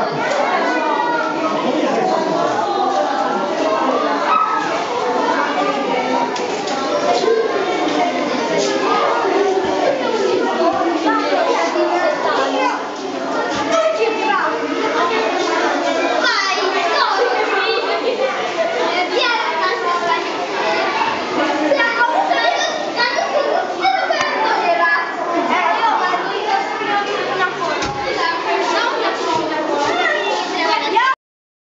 happens.